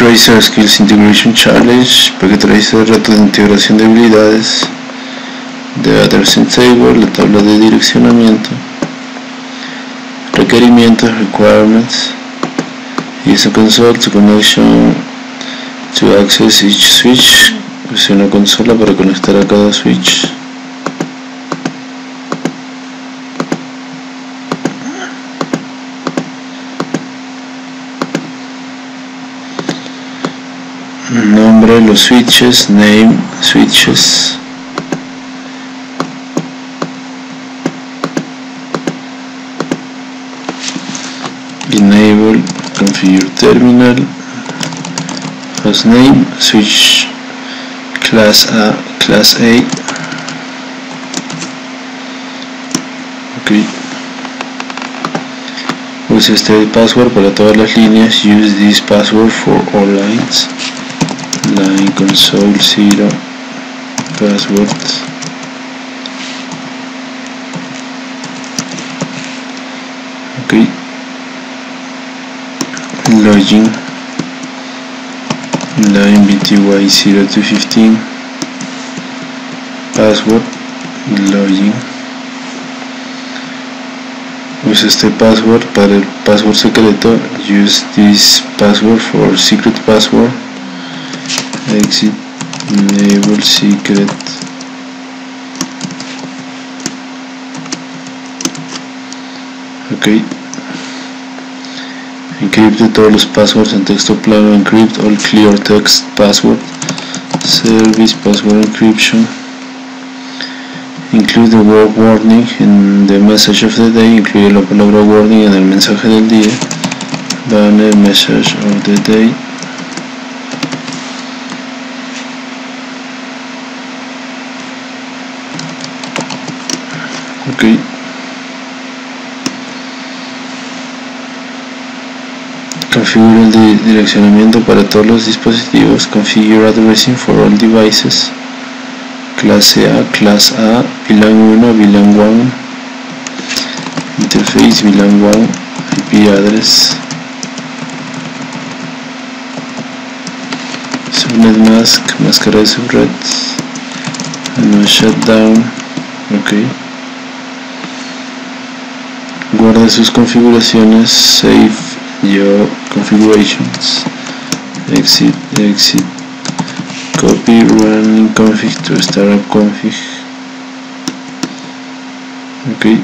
Tracer Skills Integration Challenge, Packet Tracer Reto de integración de habilidades, de Addressing Table, la tabla de direccionamiento, requerimientos, requirements, user console to connection to access each switch, es una consola para conectar a cada switch. Nombre los switches, name, switches. Enable, configure terminal, hostname, switch class A, class A. Ok. Use este password para todas las líneas. Use this password for all lines line console 0 password. Ok. Login. Line bty 0 to 15 password. Login. Use este password para el password secreto. Use this password for secret password exit enable secret. Ok. Encrypte todos los passwords en texto plano. Encrypt all clear text password. Service password encryption. Include the word warning in the message of the day. Incluye la palabra warning en el mensaje del día. Banner message of the day ok. Configura el di direccionamiento para todos los dispositivos. Configure addressing for all devices. Clase A, clase A, VLAN 1, VLAN 1 interface VLAN 1 IP address. Subnet mask, máscara de subred no shutdown. Ok guarda sus configuraciones save your configurations. Exit exit. Copy running config to startup config. Ok.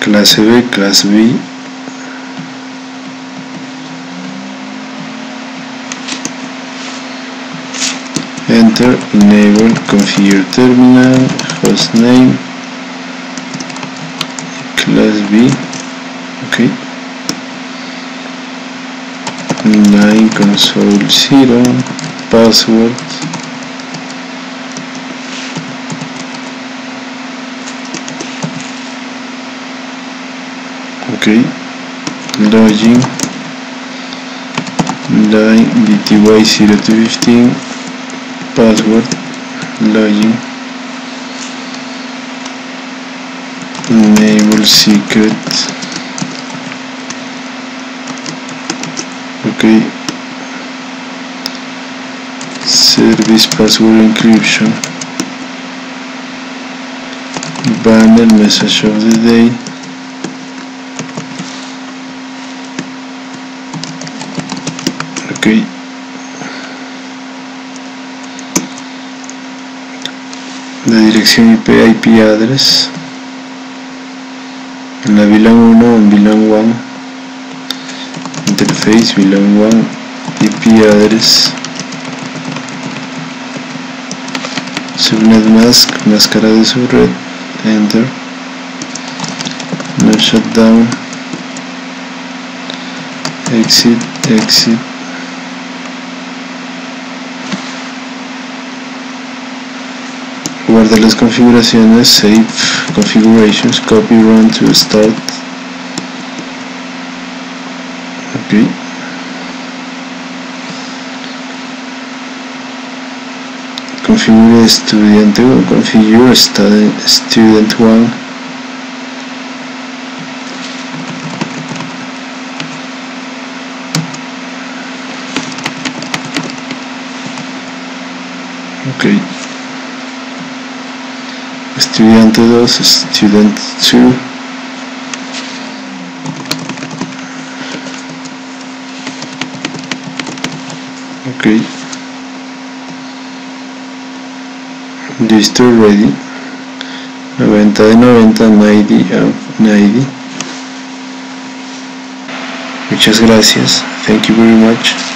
Clase B, clase B enter. Enable configure terminal. Hostname class B. Ok line console 0 password. Ok login. Line bty 0 to 15 password login enable secret ok service password encryption banner message of the day ok dirección IP IP address. En la VLAN 1 en VLAN 1 interface VLAN 1 IP address. Subnet mask máscara de subred enter. No shutdown. Exit exit guarda las configuraciones save configurations copy run to start. Ok. Configure estudiante 1 configure student 1 ok estudiante 2 student 2 ok. Listo ready. 90 de 90 90 of 90 muchas gracias. Thank you very much